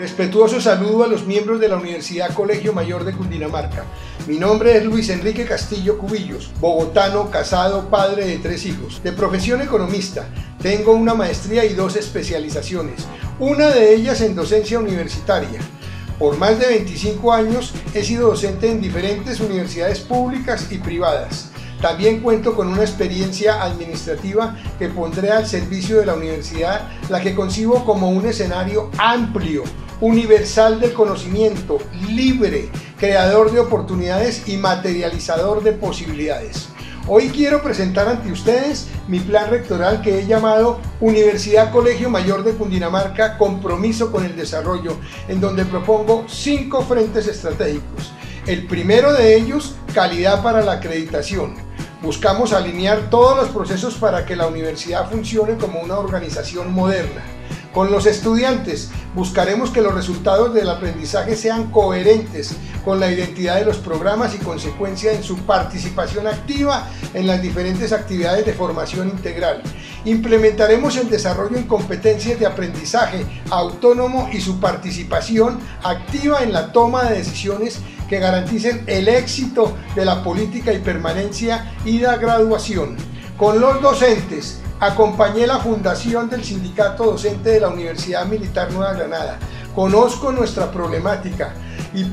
Respetuoso saludo a los miembros de la Universidad Colegio Mayor de Cundinamarca. Mi nombre es Luis Enrique Castillo Cubillos, bogotano, casado, padre de tres hijos. De profesión economista, tengo una maestría y dos especializaciones, una de ellas en docencia universitaria. Por más de 25 años he sido docente en diferentes universidades públicas y privadas. También cuento con una experiencia administrativa que pondré al servicio de la universidad, la que concibo como un escenario amplio, universal del conocimiento, libre, creador de oportunidades y materializador de posibilidades. Hoy quiero presentar ante ustedes mi plan rectoral que he llamado Universidad Colegio Mayor de Cundinamarca Compromiso con el Desarrollo, en donde propongo cinco frentes estratégicos. El primero de ellos, calidad para la acreditación. Buscamos alinear todos los procesos para que la universidad funcione como una organización moderna. Con los estudiantes buscaremos que los resultados del aprendizaje sean coherentes con la identidad de los programas y consecuencia en su participación activa en las diferentes actividades de formación integral. Implementaremos el desarrollo en competencias de aprendizaje autónomo y su participación activa en la toma de decisiones que garanticen el éxito de la política y permanencia y la graduación. Con los docentes, acompañé la fundación del Sindicato Docente de la Universidad Militar Nueva Granada. Conozco nuestra problemática y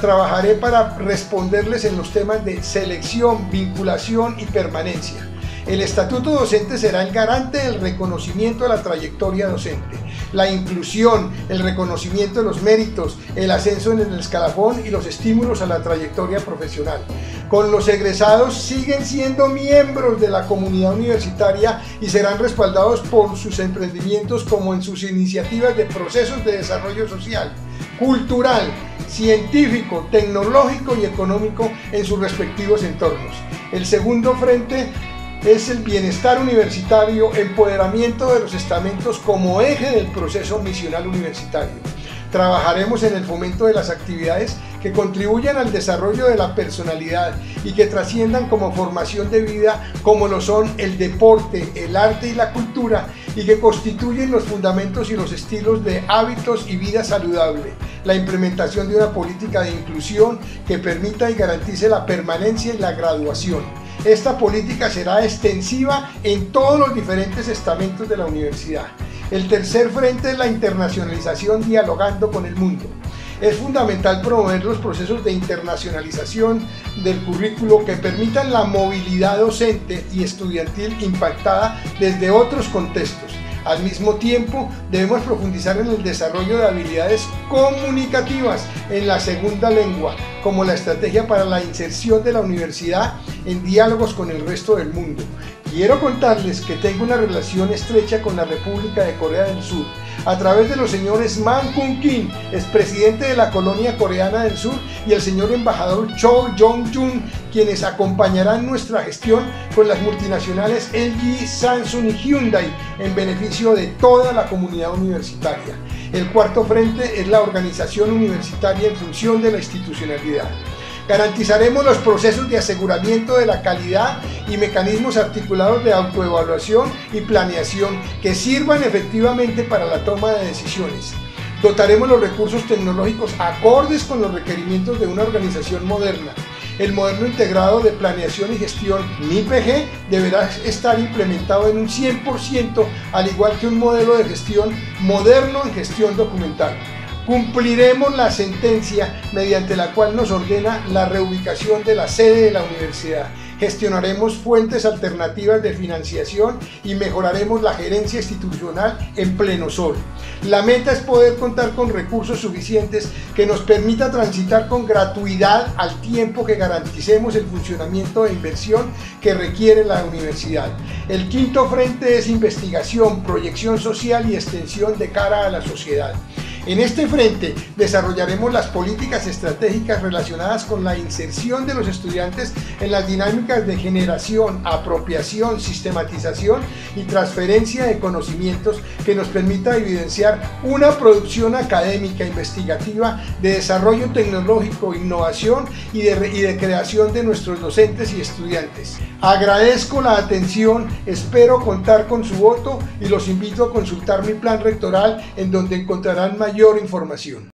trabajaré para responderles en los temas de selección, vinculación y permanencia. El estatuto docente será el garante del reconocimiento de la trayectoria docente, la inclusión, el reconocimiento de los méritos, el ascenso en el escalafón y los estímulos a la trayectoria profesional. Con los egresados siguen siendo miembros de la comunidad universitaria y serán respaldados por sus emprendimientos como en sus iniciativas de procesos de desarrollo social, cultural, científico, tecnológico y económico en sus respectivos entornos. El segundo frente es el bienestar universitario, empoderamiento de los estamentos como eje del proceso misional universitario. Trabajaremos en el fomento de las actividades que contribuyan al desarrollo de la personalidad y que trasciendan como formación de vida como lo son el deporte, el arte y la cultura y que constituyen los fundamentos y los estilos de hábitos y vida saludable, la implementación de una política de inclusión que permita y garantice la permanencia y la graduación esta política será extensiva en todos los diferentes estamentos de la universidad. El tercer frente es la internacionalización dialogando con el mundo. Es fundamental promover los procesos de internacionalización del currículo que permitan la movilidad docente y estudiantil impactada desde otros contextos al mismo tiempo, debemos profundizar en el desarrollo de habilidades comunicativas en la segunda lengua, como la estrategia para la inserción de la universidad en diálogos con el resto del mundo. Quiero contarles que tengo una relación estrecha con la República de Corea del Sur a través de los señores Man Kun Kim, expresidente de la colonia coreana del sur, y el señor embajador Cho Jong-jun, quienes acompañarán nuestra gestión con las multinacionales LG, Samsung y Hyundai en beneficio de toda la comunidad universitaria. El cuarto frente es la organización universitaria en función de la institucionalidad. Garantizaremos los procesos de aseguramiento de la calidad y mecanismos articulados de autoevaluación y planeación que sirvan efectivamente para la toma de decisiones. Dotaremos los recursos tecnológicos acordes con los requerimientos de una organización moderna. El modelo integrado de planeación y gestión MIPG deberá estar implementado en un 100%, al igual que un modelo de gestión moderno en gestión documental. Cumpliremos la sentencia mediante la cual nos ordena la reubicación de la sede de la universidad. Gestionaremos fuentes alternativas de financiación y mejoraremos la gerencia institucional en pleno sol. La meta es poder contar con recursos suficientes que nos permita transitar con gratuidad al tiempo que garanticemos el funcionamiento de inversión que requiere la universidad. El quinto frente es investigación, proyección social y extensión de cara a la sociedad. En este frente desarrollaremos las políticas estratégicas relacionadas con la inserción de los estudiantes en las dinámicas de generación, apropiación, sistematización y transferencia de conocimientos que nos permita evidenciar una producción académica investigativa de desarrollo tecnológico, innovación y de, y de creación de nuestros docentes y estudiantes. Agradezco la atención, espero contar con su voto y los invito a consultar mi plan rectoral en donde encontrarán mayor mayor información.